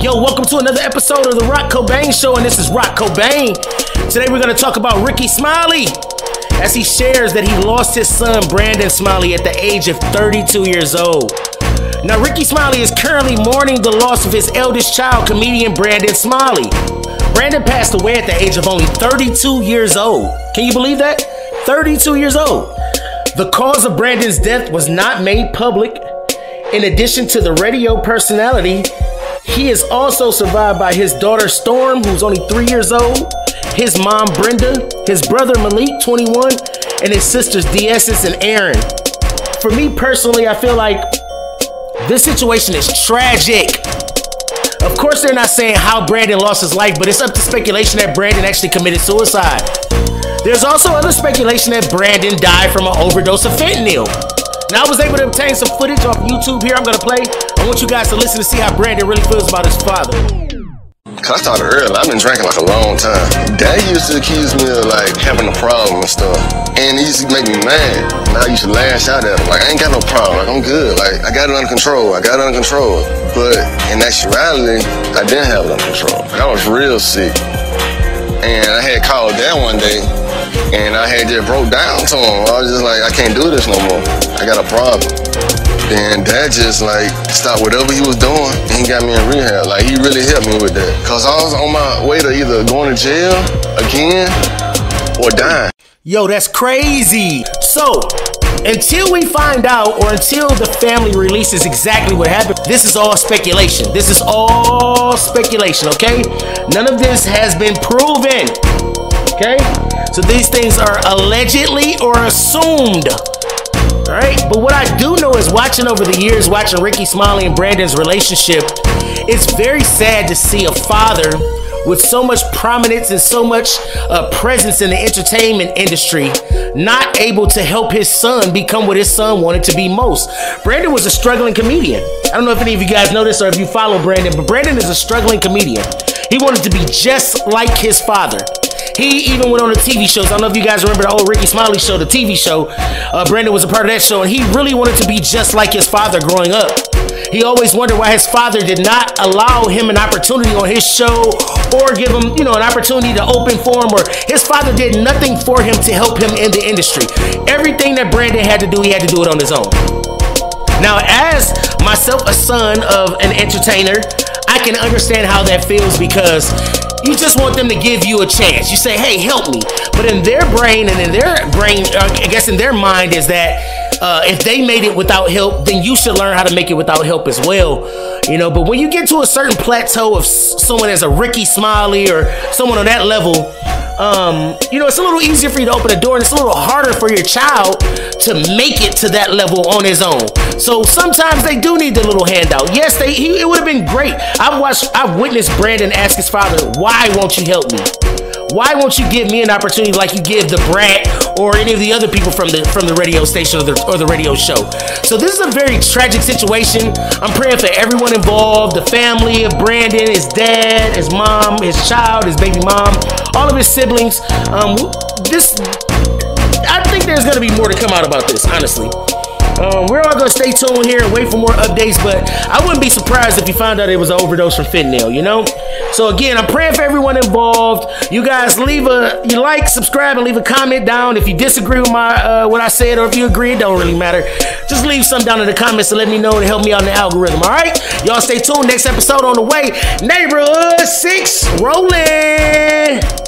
Yo, welcome to another episode of the Rock Cobain Show, and this is Rock Cobain. Today we're going to talk about Rickey Smiley as he shares that he lost his son Brandon Smiley at the age of 32 years old. Now, Rickey Smiley is currently mourning the loss of his eldest child, comedian Brandon Smiley. Brandon passed away at the age of only 32 years old. Can you believe that? 32 years old. The cause of Brandon's death was not made public. In addition to the radio personality, he is also survived by his daughter Storm, who's only three years old, his mom Brenda, his brother Malik, 21, and his sisters D'Essence and Aaryn. For me personally, I feel like this situation is tragic. Of course, they're not saying how Brandon lost his life, but it's up to speculation that Brandon actually committed suicide. There's also other speculation that Brandon died from an overdose of fentanyl. Now, I was able to obtain some footage off YouTube here. I'm gonna play. I want you guys to listen to see how Brandon really feels about his father. Cause I started early. I've been drinking like a long time. Dad used to accuse me of like having a problem and stuff. And he used to make me mad. And I used to lash out at him. Like, I ain't got no problem. Like, I'm good. Like, I got it under control. I got it under control. But in actuality, I didn't have it under control. I was real sick. And I had called dad one day and I had just broke down to him. I was just like, I can't do this no more. I got a problem. Then dad just like stopped whatever he was doing and he got me in rehab. Like he really helped me with that. Cause I was on my way to either going to jail again or dying. Yo, that's crazy. So, until we find out or until the family releases exactly what happened, this is all speculation. This is all speculation, okay? None of this has been proven, okay? So these things are allegedly or assumed. All right, but what I do know is watching over the years, watching Rickey Smiley and Brandon's relationship, it's very sad to see a father with so much prominence and so much uh, presence in the entertainment industry, not able to help his son become what his son wanted to be most. Brandon was a struggling comedian. I don't know if any of you guys this or if you follow Brandon, but Brandon is a struggling comedian. He wanted to be just like his father. He even went on the TV shows. I don't know if you guys remember the old Rickey Smiley show, the TV show. Uh, Brandon was a part of that show, and he really wanted to be just like his father growing up. He always wondered why his father did not allow him an opportunity on his show or give him, you know, an opportunity to open for him, or his father did nothing for him to help him in the industry. Everything that Brandon had to do, he had to do it on his own. Now, as myself, a son of an entertainer, I can understand how that feels because you just want them to give you a chance. You say, hey, help me. But in their brain and in their brain, uh, I guess in their mind, is that uh, if they made it without help, then you should learn how to make it without help as well. You know, but when you get to a certain plateau of someone as a Rickey Smiley or someone on that level, um, you know, it's a little easier for you to open a door and it's a little harder for your child to make it to that level on his own. So sometimes they do need the little handout. Yes, they he, it would have been great. I've watched, I've witnessed Brandon ask his father, why won't you help me? Why won't you give me an opportunity like you give Da Brat or any of the other people from the from the radio station or the, or the radio show? So this is a very tragic situation. I'm praying for everyone involved, the family of Brandon, his dad, his mom, his child, his baby mom, all of his siblings. Um, this, I think there's gonna be more to come out about this, honestly. Um, we're all gonna stay tuned here and wait for more updates, but I wouldn't be surprised if you found out it was an overdose from fentanyl, you know? So again, I'm praying for everyone involved. You guys leave a you like, subscribe, and leave a comment down. If you disagree with my uh, what I said or if you agree, it don't really matter. Just leave some down in the comments to let me know and help me out the algorithm. All right, y'all stay tuned. Next episode on the way. Neighborhood Six rolling.